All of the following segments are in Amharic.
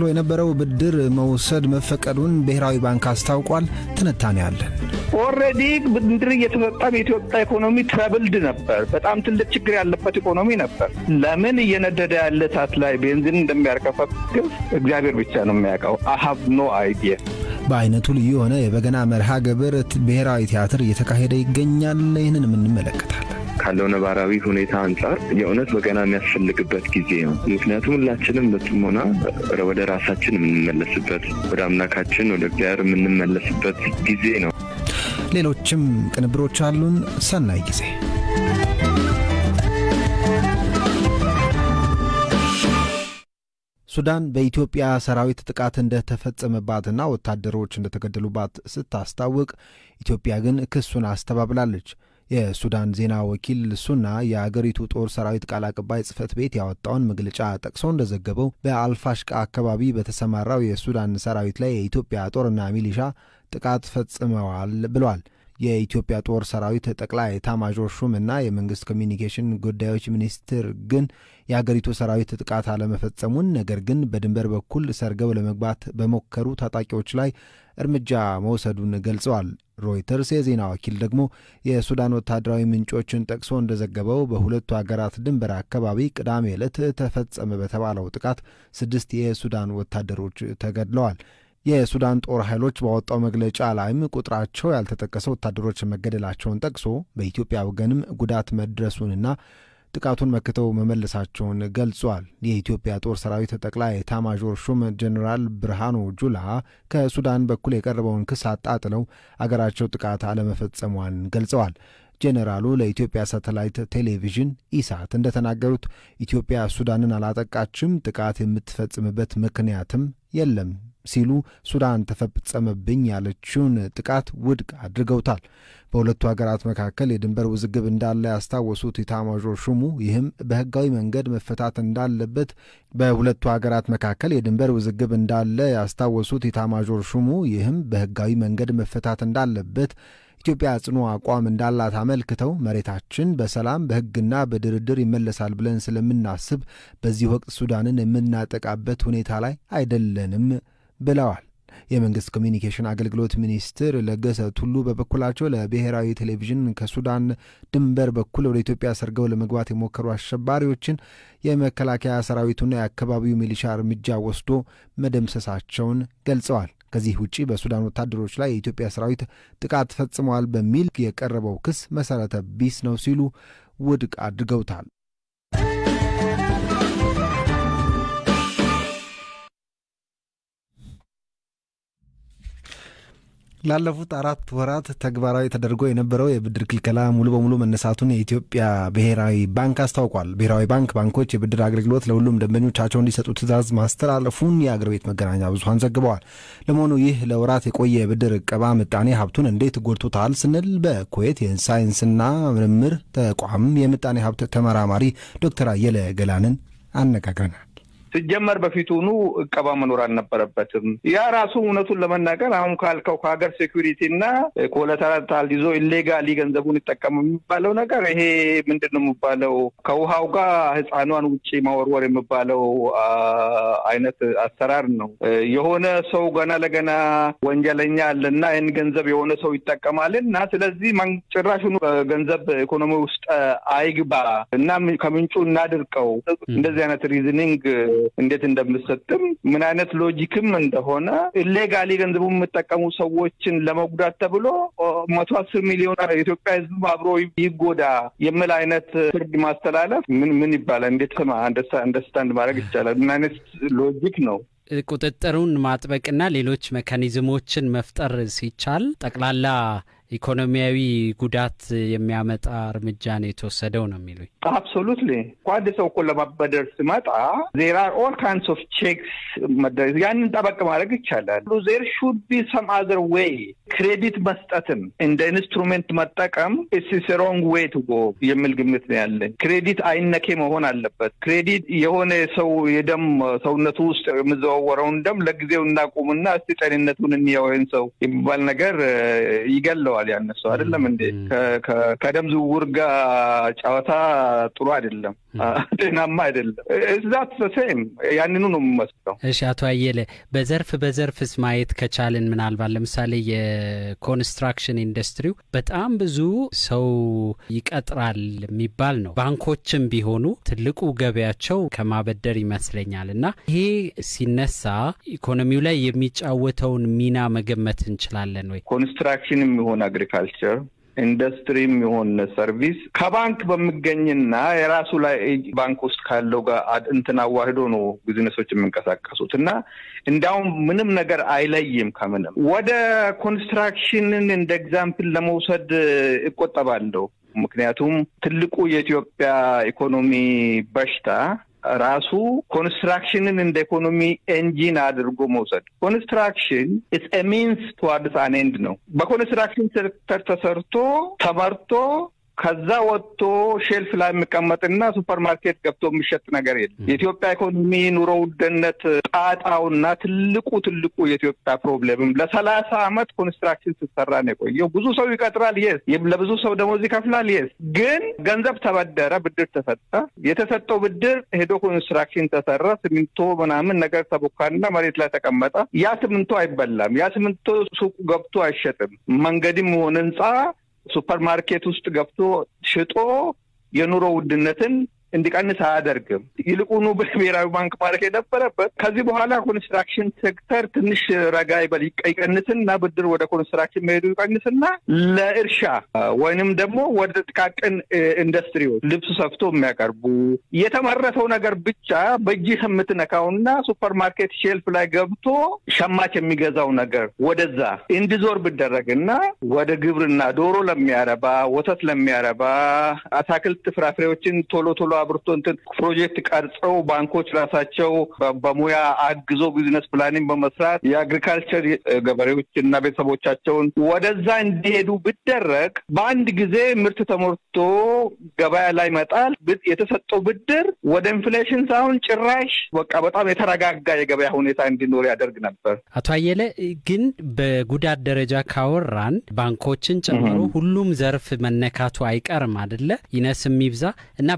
ተከልክሎ የነበረው ብድር መውሰድ መፈቀዱን ብሔራዊ ባንክ አስታውቋል። ትንታኔ አለን። already ብድር እየተሰጠ የኢትዮጵያ ኢኮኖሚ troubled ነበር። በጣም ትልቅ ችግር ያለበት ኢኮኖሚ ነበር። ለምን እየነደደ ያለ እሳት ላይ ቤንዚን እንደሚያርከፈክፍ እግዚአብሔር ብቻ ነው የሚያውቀው። I have no idea። በአይነቱ ልዩ የሆነ የበገና መርሃ ግብር ብሔራዊ ቲያትር እየተካሄደ ይገኛል። ይህንን እንመለከታለን። ካለው ነባራዊ ሁኔታ አንጻር የእውነት በገና የሚያስፈልግበት ጊዜ ነው። ምክንያቱም ሁላችንም በጥሞና ወደ ራሳችን የምንመለስበት፣ ወደ አምላካችን ወደ እግዚአብሔር የምንመለስበት ጊዜ ነው። ሌሎችም ቅንብሮች አሉን። ሰናይ ጊዜ። ሱዳን በኢትዮጵያ ሰራዊት ጥቃት እንደተፈጸመባትና ወታደሮች እንደተገደሉባት ስታስታውቅ ኢትዮጵያ ግን ክሱን አስተባብላለች። የሱዳን ዜና ወኪል ሱና የአገሪቱ ጦር ሰራዊት ቃል አቀባይ ጽህፈት ቤት ያወጣውን መግለጫ ጠቅሶ እንደዘገበው በአልፋሽቃ አካባቢ በተሰማራው የሱዳን ሰራዊት ላይ የኢትዮጵያ ጦርና ሚሊሻ ጥቃት ፈጽመዋል ብሏል። የኢትዮጵያ ጦር ሰራዊት ጠቅላይ ኤታማዦር ሹምና የመንግስት ኮሚኒኬሽን ጉዳዮች ሚኒስትር ግን የአገሪቱ ሰራዊት ጥቃት አለመፈጸሙን ነገር ግን በድንበር በኩል ሰርገው ለመግባት በሞከሩ ታጣቂዎች ላይ እርምጃ መውሰዱን ገልጸዋል። ሮይተርስ የዜና ወኪል ደግሞ የሱዳን ወታደራዊ ምንጮችን ጠቅሶ እንደዘገበው በሁለቱ ሀገራት ድንበር አካባቢ ቅዳሜ ዕለት ተፈጸመ በተባለው ጥቃት ስድስት የሱዳን ወታደሮች ተገድለዋል። የሱዳን ጦር ኃይሎች ባወጣው መግለጫ ላይም ቁጥራቸው ያልተጠቀሰ ወታደሮች መገደላቸውን ጠቅሶ በኢትዮጵያ ወገንም ጉዳት መድረሱንና ጥቃቱን መክተው መመለሳቸውን ገልጿል። የኢትዮጵያ ጦር ሰራዊት ጠቅላይ ኤታማዦር ሹም ጀኔራል ብርሃኑ ጁላ ከሱዳን በኩል የቀረበውን ክስ አጣጥለው አገራቸው ጥቃት አለመፈጸሟን ገልጸዋል። ጄኔራሉ ለኢትዮጵያ ሳተላይት ቴሌቪዥን ኢሳት እንደተናገሩት ኢትዮጵያ ሱዳንን አላጠቃችም፣ ጥቃት የምትፈጽምበት ምክንያትም የለም ሲሉ ሱዳን ተፈጸመብኝ ያለችውን ጥቃት ውድቅ አድርገውታል። በሁለቱ ሀገራት መካከል የድንበር ውዝግብ እንዳለ ያስታወሱት ኢታማዦር ሹሙ ይህም በሕጋዊ መንገድ መፈታት እንዳለበት በሁለቱ ሀገራት መካከል የድንበር ውዝግብ እንዳለ ያስታወሱት ኢታማዦር ሹሙ ይህም በሕጋዊ መንገድ መፈታት እንዳለበት ኢትዮጵያ ጽኑ አቋም እንዳላት አመልክተው መሬታችን በሰላም በሕግና በድርድር ይመለሳል ብለን ስለምናስብ በዚህ ወቅት ሱዳንን የምናጠቃበት ሁኔታ ላይ አይደለንም ብለዋል። የመንግስት ኮሚኒኬሽን አገልግሎት ሚኒስትር ለገሰ ቱሉ በበኩላቸው ለብሔራዊ ቴሌቪዥን ከሱዳን ድንበር በኩል ወደ ኢትዮጵያ ሰርገው ለመግባት የሞከሩ አሸባሪዎችን የመከላከያ ሰራዊቱና የአካባቢው ሚሊሻ እርምጃ ወስዶ መደምሰሳቸውን ገልጸዋል። ከዚህ ውጪ በሱዳን ወታደሮች ላይ የኢትዮጵያ ሰራዊት ጥቃት ፈጽመዋል በሚል የቀረበው ክስ መሰረተ ቢስ ነው ሲሉ ውድቅ አድርገውታል። ላለፉት አራት ወራት ተግባራዊ ተደርጎ የነበረው የብድር ክልከላ ሙሉ በሙሉ መነሳቱን የኢትዮጵያ ብሔራዊ ባንክ አስታውቋል። ብሔራዊ ባንክ ባንኮች የብድር አገልግሎት ለሁሉም ደንበኞቻቸው እንዲሰጡ ትዕዛዝ ማስተላለፉን የአገር ቤት መገናኛ ብዙኃን ዘግበዋል። ለመሆኑ ይህ ለወራት የቆየ የብድር እቀባ ምጣኔ ሀብቱን እንዴት ጎድቶታል ስንል በኩዌት የሳይንስና ምርምር ተቋም የምጣኔ ሀብት ተመራማሪ ዶክተር አየለ ገላንን አነጋግረናል። ሲጀመር በፊቱኑም እቀባ መኖር አልነበረበትም። ያ ራሱ እውነቱን ለመናገር አሁን ካልከው ከሀገር security እና collateral ይዞ illegally ገንዘቡን ይጠቀሙ የሚባለው ነገር ይሄ ምንድን ነው የሚባለው ከውሃው ጋር ሕፃኗን ውጭ መወርወር የሚባለው አይነት አሰራር ነው። የሆነ ሰው ገና ለገና ወንጀለኛ አለና ይህን ገንዘብ የሆነ ሰው ይጠቀማል እና ስለዚህ ጭራሹኑ ገንዘብ ኢኮኖሚ ውስጥ አይግባ እና ከምንጩ እናድርቀው እንደዚህ አይነት reasoning እንዴት እንደምሰጥም ምን አይነት logic ም እንደሆነ illegally ገንዘቡ የምጠቀሙ ሰዎችን ለመጉዳት ተብሎ መቶ አስር ሚሊዮን የኢትዮጵያ ሕዝብ አብሮ ይጎዳ የሚል አይነት ፍርድ ማስተላለፍ ምን ምን ይባላል? እንዴት ስማ understand ማድረግ ይቻላል? ምን አይነት logic ነው? ቁጥጥሩን ማጥበቅና ሌሎች mechanism ኦችን መፍጠር ሲቻል ጠቅላላ ኢኮኖሚያዊ ጉዳት የሚያመጣ እርምጃ ነው የተወሰደው ነው የሚሉኝ። absolutely አንድ ሰው እኮ ለማበደር ሲመጣ there are all kinds of checks መደረግ ያንን ጠበቅ ማድረግ ይቻላል። there should be some other way credit መስጠትም እንደ instrument መጠቀም it's wrong way to go የሚል ግምት ነው ያለኝ። credit አይነኬ መሆን አለበት። credit የሆነ ሰው የደም ሰውነቱ ውስጥ የሚዘዋወረውን ደም ለጊዜው እናቁምና እስቲ ጤንነቱን እንየው ሰው የሚባል ነገር ይገለዋል። ብለዋል ያነሱ አይደለም እንዴ? ከደም ዝውውር ጋር ጨዋታ ጥሩ አይደለም፣ ጤናማ አይደለም። that same ያንኑ ነው የምመስለው። እሺ፣ አቶ አየለ በዘርፍ በዘርፍስ ማየት ከቻልን ምናልባት ለምሳሌ የ construction ኢንዱስትሪው በጣም ብዙ ሰው ይቀጥራል የሚባል ነው። ባንኮችም ቢሆኑ ትልቁ ገበያቸው ከማበደር ይመስለኛል እና ይሄ ሲነሳ ኢኮኖሚው ላይ የሚጫወተውን ሚና መገመት እንችላለን ወይ? construction ም ይሆን agriculture ኢንዱስትሪም ይሁን service ከባንክ በሚገኝና የራሱ ላይ ባንክ ውስጥ ካለው ጋር እንትን አዋህዶ ነው ቢዝነሶች የሚንቀሳቀሱት እና እንዲያውም ምንም ነገር አይለይም ከምንም። ወደ construction ን እንደ example ለመውሰድ እቆጠባለሁ። ምክንያቱም ትልቁ የኢትዮጵያ ኢኮኖሚ በሽታ ራሱ construction ን እንደ economy engine አድርጎ መውሰድ። construction it's a means towards an end ነው። በ construction sector ተሰርቶ ተመርቶ ከዛ ወጥቶ shelf ላይ የሚቀመጥና ሱፐር ማርኬት ገብቶ የሚሸጥ ነገር የለም። የኢትዮጵያ ኢኮኖሚ ኑሮ ውድነት ጣጣውና ትልቁ ትልቁ የኢትዮጵያ problem ም ለሰላሳ አመት construction ስትሰራ ነው የቆየው። ብዙ ሰው ይቀጥራል፣ yes ለብዙ ሰው ደሞዝ ይከፍላል፣ yes ግን ገንዘብ ተበደረ፣ ብድር ተሰጠ። የተሰጠው ብድር ሄዶ construction ተሰራ፣ ሲሚንቶ ምናምን ነገር ተቦካና መሬት ላይ ተቀመጠ። ያ ሲሚንቶ አይበላም። ያ ሲሚንቶ ሱቁ ገብቶ አይሸጥም። መንገድም ሆነ ህንፃ ሱፐር ማርኬት ውስጥ ገብቶ ሽጦ የኑሮ ውድነትን እንዲቀንስ አያደርግም። ይልቁኑ ብሔራዊ ባንክ ማድረግ የነበረበት ከዚህ በኋላ construction sector ትንሽ ረጋ ይበል ይቀንስና ብድር ወደ construction መሄዱ ይቀንስና ለእርሻ ወይንም ደግሞ ወደ ጥቃቅን ኢንዱስትሪዎች ልብስ ሰፍቶ የሚያቀርቡ የተመረተው ነገር ብቻ በእጅህ የምትነካውና ሱፐር shelf ላይ ገብቶ ሸማች የሚገዛው ነገር ወደዛ እንዲዞር ቢደረግና ወደ ግብርና ዶሮ ለሚያረባ ወተት ለሚያረባ አታክልት ፍራፍሬዎችን ቶሎ ቶሎ አብርቶ እንትን ፕሮጀክት ቀርጸው ባንኮች ራሳቸው በሙያ አግዞ business planning በመስራት የ agriculture ገበሬዎች እና ቤተሰቦቻቸውን ወደዛ እንዲሄዱ ቢደረግ በአንድ ጊዜ ምርት ተመርቶ ገበያ ላይ መጣል የተሰጠው ብድር ወደ inflation ሳይሆን ጭራሽ በቃ በጣም የተረጋጋ የገበያ ሁኔታ እንዲኖር ያደርግ ነበር። አቶ አየለ ግን በጉዳት ደረጃ ካወራን ባንኮችን ጨምሮ ሁሉም ዘርፍ መነካቱ አይቀርም አደለ? ይነስም ይብዛ እና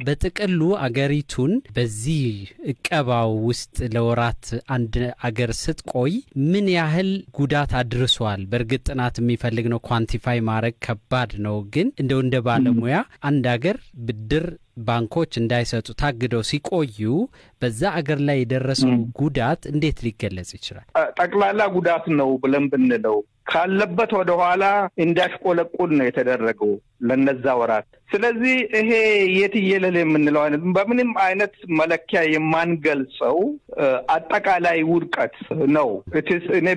በጥቅሉ አገሪቱን በዚህ እቀባው ውስጥ ለወራት አንድ አገር ስትቆይ ምን ያህል ጉዳት አድርሷል? በእርግጥ ጥናት የሚፈልግ ነው፣ quantify ማድረግ ከባድ ነው። ግን እንደው እንደ ባለሙያ አንድ አገር ብድር ባንኮች እንዳይሰጡ ታግደው ሲቆዩ በዛ አገር ላይ የደረሰው ጉዳት እንዴት ሊገለጽ ይችላል? ጠቅላላ ጉዳት ነው ብለን ብንለው ካለበት ወደኋላ እንዲያሽቆለቁል ነው የተደረገው ለነዛ ወራት። ስለዚህ ይሄ የትየለሌ የምንለው አይነት በምንም አይነት መለኪያ የማንገልጸው አጠቃላይ ውድቀት ነው። እኔ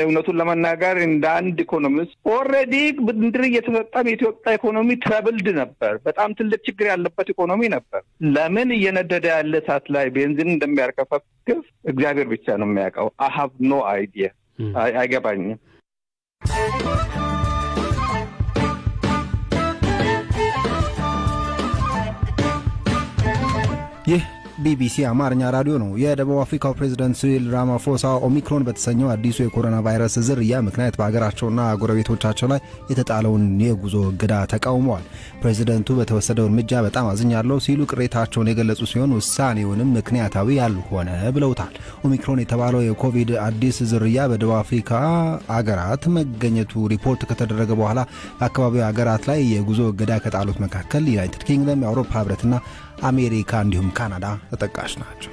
እውነቱን ለመናገር እንደ አንድ ኢኮኖሚስት already ብድር እየተሰጠን የኢትዮጵያ ኢኮኖሚ troubled ነበር። በጣም ትልቅ ችግር ያለበት ኢኮኖሚ ነበር። ለምን እየነደደ ያለ እሳት ላይ ቤንዚን እንደሚያርከፈክፍ እግዚአብሔር ብቻ ነው የሚያውቀው። I have no idea፣ አይገባኝም። ይህ ቢቢሲ አማርኛ ራዲዮ ነው። የደቡብ አፍሪካው ፕሬዚደንት ሲሪል ራማፎሳ ኦሚክሮን በተሰኘው አዲሱ የኮሮና ቫይረስ ዝርያ ምክንያት በሀገራቸውና ጎረቤቶቻቸው ላይ የተጣለውን የጉዞ እገዳ ተቃውመዋል። ፕሬዚደንቱ በተወሰደው እርምጃ በጣም አዝኛለሁ ሲሉ ቅሬታቸውን የገለጹ ሲሆን ውሳኔውንም ምክንያታዊ ያልሆነ ብለውታል። ኦሚክሮን የተባለው የኮቪድ አዲስ ዝርያ በደቡብ አፍሪካ አገራት መገኘቱ ሪፖርት ከተደረገ በኋላ በአካባቢው ሀገራት ላይ የጉዞ እገዳ ከጣሉት መካከል ዩናይትድ ኪንግደም፣ የአውሮፓ ህብረትና አሜሪካ እንዲሁም ካናዳ ተጠቃሽ ናቸው።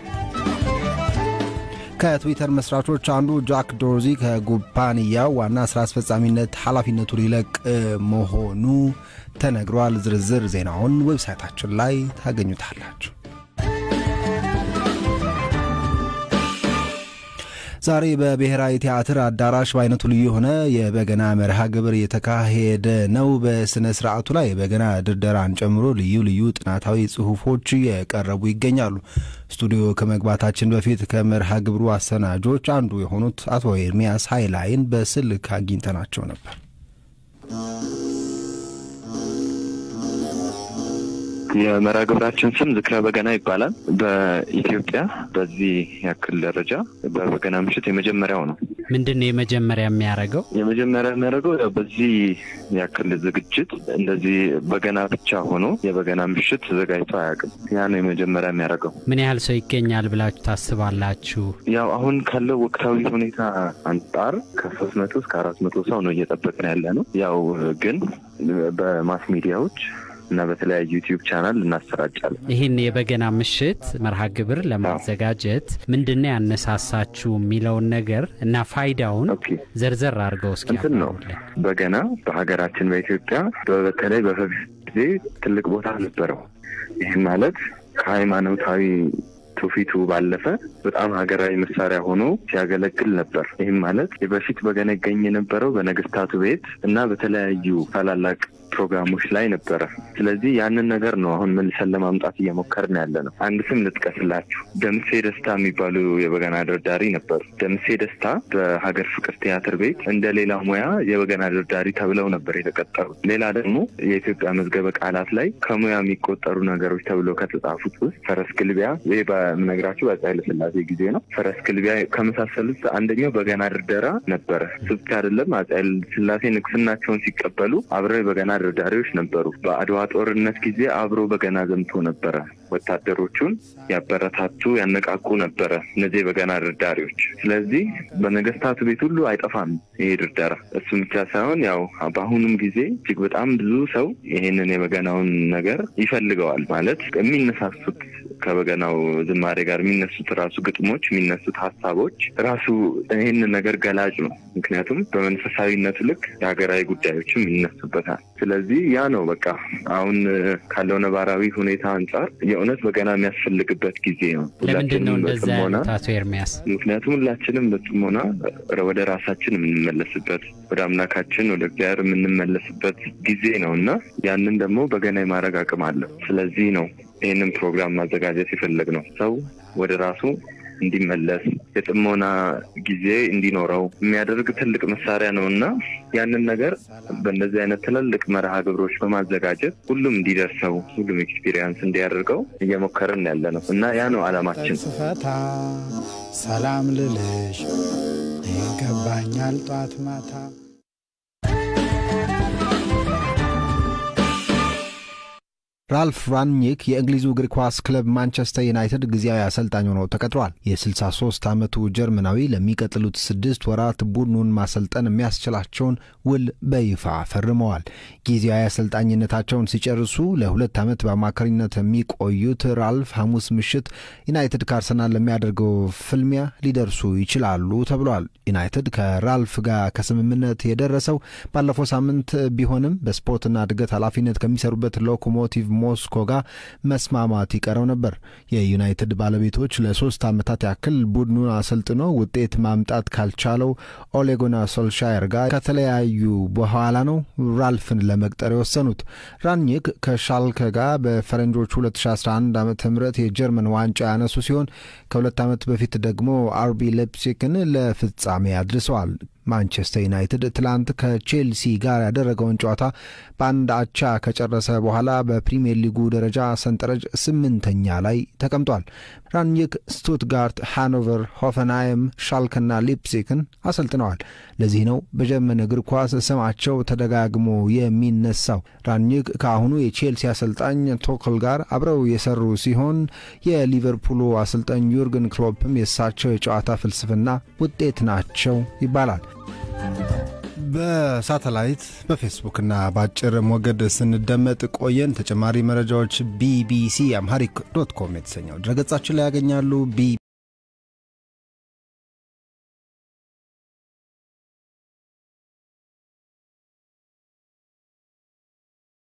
ከትዊተር መስራቾች አንዱ ጃክ ዶርሲ ከኩባንያው ዋና ስራ አስፈጻሚነት ኃላፊነቱ ሊለቅ መሆኑ ተነግሯል። ዝርዝር ዜናውን ዌብሳይታችን ላይ ታገኙታላችሁ። ዛሬ በብሔራዊ ቲያትር አዳራሽ በአይነቱ ልዩ የሆነ የበገና መርሃ ግብር የተካሄደ ነው። በስነ ስርዓቱ ላይ የበገና ድርደራን ጨምሮ ልዩ ልዩ ጥናታዊ ጽሁፎች የቀረቡ ይገኛሉ። ስቱዲዮ ከመግባታችን በፊት ከመርሃ ግብሩ አሰናጆች አንዱ የሆኑት አቶ ኤርሚያስ ሀይላይን በስልክ አግኝተናቸው ነበር። የመርሃ ግብራችን ስም ዝክረ በገና ይባላል። በኢትዮጵያ በዚህ ያክል ደረጃ በበገና ምሽት የመጀመሪያው ነው። ምንድን ነው የመጀመሪያ የሚያደርገው? የመጀመሪያ የሚያደርገው ያው በዚህ ያክል ዝግጅት እንደዚህ በገና ብቻ ሆኖ የበገና ምሽት ተዘጋጅቶ አያውቅም። ያ ነው የመጀመሪያ የሚያደርገው። ምን ያህል ሰው ይገኛል ብላችሁ ታስባላችሁ? ያው አሁን ካለው ወቅታዊ ሁኔታ አንጻር ከሶስት መቶ እስከ አራት መቶ ሰው ነው እየጠበቅን ያለ ነው። ያው ግን በ mass media ዎች እና በተለያዩ YouTube channel እናሰራጫለን። ይህን የበገና ምሽት መርሃ ግብር ለማዘጋጀት ምንድነው ያነሳሳችሁ የሚለውን ነገር እና ፋይዳውን ዘርዘር አድርገው እስኪ እንትን ነው በገና በሀገራችን በኢትዮጵያ በተለይ በበፊት ጊዜ ትልቅ ቦታ ነበረው። ይህም ማለት ከሃይማኖታዊ ትውፊቱ ባለፈ በጣም ሀገራዊ መሳሪያ ሆኖ ሲያገለግል ነበር። ይህም ማለት በፊት በገና ይገኝ የነበረው በነገስታቱ ቤት እና በተለያዩ ታላላቅ ፕሮግራሞች ላይ ነበረ። ስለዚህ ያንን ነገር ነው አሁን መልሰን ለማምጣት እየሞከርን ያለ ነው። አንድ ስም ልጥቀስላችሁ። ደምሴ ደስታ የሚባሉ የበገና ደርዳሪ ነበሩ። ደምሴ ደስታ በሀገር ፍቅር ቲያትር ቤት እንደ ሌላ ሙያ የበገና ደርዳሪ ተብለው ነበር የተቀጠሩት። ሌላ ደግሞ የኢትዮጵያ መዝገበ ቃላት ላይ ከሙያ የሚቆጠሩ ነገሮች ተብለው ከተጻፉት ውስጥ ፈረስ ግልቢያ፣ ይህ በምነግራችሁ በአፄ ኃይለሥላሴ ጊዜ ነው። ፈረስ ግልቢያ ከመሳሰሉት አንደኛው በገና ድርደራ ነበረ። ብቻ አይደለም። አፄ ኃይለሥላሴ ንግስናቸውን ሲቀበሉ አብረው የበገና ደርዳሪዎች ነበሩ። በአድዋ ጦርነት ጊዜ አብሮ በገና ዘምቶ ነበረ። ወታደሮቹን ያበረታቱ ያነቃቁ ነበረ እነዚህ የበገና ደርዳሪዎች። ስለዚህ በነገስታቱ ቤት ሁሉ አይጠፋም ይሄ ድርደራ። እሱም ብቻ ሳይሆን ያው በአሁኑም ጊዜ እጅግ በጣም ብዙ ሰው ይሄንን የበገናውን ነገር ይፈልገዋል። ማለት የሚነሳሱት ከበገናው ዝማሬ ጋር የሚነሱት ራሱ ግጥሞች የሚነሱት ሀሳቦች ራሱ ይህንን ነገር ገላጭ ነው። ምክንያቱም በመንፈሳዊነቱ ልክ የሀገራዊ ጉዳዮችም ይነሱበታል። ስለዚህ ያ ነው በቃ አሁን ካለው ነባራዊ ሁኔታ አንጻር የእውነት በገና የሚያስፈልግበት ጊዜ ነው። ሁላችንም በጥሞና? ምክንያቱም ሁላችንም በጥሞና ወደ ራሳችን የምንመለስበት ወደ አምላካችን ወደ እግዚአብሔር የምንመለስበት ጊዜ ነው እና ያንን ደግሞ በገና የማድረግ አቅም አለው። ስለዚህ ነው ይህንን ፕሮግራም ማዘጋጀት የፈለግ ነው። ሰው ወደ ራሱ እንዲመለስ የጥሞና ጊዜ እንዲኖረው የሚያደርግ ትልቅ መሳሪያ ነው እና ያንን ነገር በእንደዚህ አይነት ትልልቅ መርሃ ግብሮች በማዘጋጀት ሁሉም እንዲደርሰው ሁሉም experience እንዲያደርገው እየሞከርን ያለ ነው እና ያ ነው አላማችን። ሰላም ልልሽ ይገባኛል ጧት ማታ ራልፍ ራኒክ የእንግሊዙ እግር ኳስ ክለብ ማንቸስተር ዩናይትድ ጊዜያዊ አሰልጣኝ ሆነው ተቀጥሯል። የ63 ዓመቱ ጀርመናዊ ለሚቀጥሉት ስድስት ወራት ቡድኑን ማሰልጠን የሚያስችላቸውን ውል በይፋ ፈርመዋል። ጊዜያዊ አሰልጣኝነታቸውን ሲጨርሱ ለሁለት ዓመት በአማካሪነት የሚቆዩት ራልፍ ሐሙስ ምሽት ዩናይትድ ከአርሰናል ለሚያደርገው ፍልሚያ ሊደርሱ ይችላሉ ተብሏል። ዩናይትድ ከራልፍ ጋር ከስምምነት የደረሰው ባለፈው ሳምንት ቢሆንም በስፖርትና እድገት ኃላፊነት ከሚሰሩበት ሎኮሞቲቭ ሞስኮ ጋር መስማማት ይቀረው ነበር። የዩናይትድ ባለቤቶች ለሶስት ዓመታት ያክል ቡድኑን አሰልጥኖ ውጤት ማምጣት ካልቻለው ኦሌ ጉናር ሶልሻየር ጋር ከተለያዩ በኋላ ነው ራልፍን ለመቅጠር የወሰኑት። ራኚክ ከሻልከ ጋር በፈረንጆቹ 2011 ዓ ም የጀርመን ዋንጫ ያነሱ ሲሆን ከሁለት ዓመት በፊት ደግሞ አርቢ ላይፕዚግን ለፍጻሜ አድርሰዋል። ማንቸስተር ዩናይትድ ትላንት ከቼልሲ ጋር ያደረገውን ጨዋታ በአንድ አቻ ከጨረሰ በኋላ በፕሪምየር ሊጉ ደረጃ ሰንጠረዥ ስምንተኛ ላይ ተቀምጧል። ራኚክ ስቱትጋርት፣ ሃኖቨር፣ ሆፈንሃይም፣ ሻልከና ላይፕዚግን አሰልጥነዋል። ለዚህ ነው በጀርመን እግር ኳስ ስማቸው ተደጋግሞ የሚነሳው። ራኚክ ከአሁኑ የቼልሲ አሰልጣኝ ቱኽል ጋር አብረው የሰሩ ሲሆን የሊቨርፑሉ አሰልጣኝ ዩርገን ክሎፕም የእሳቸው የጨዋታ ፍልስፍና ውጤት ናቸው ይባላል። በሳተላይት በፌስቡክና በአጭር ሞገድ ስንደመጥ ቆየን። ተጨማሪ መረጃዎች ቢቢሲ Amharic dot com የተሰኘው ድረገጻችን ላይ ያገኛሉ።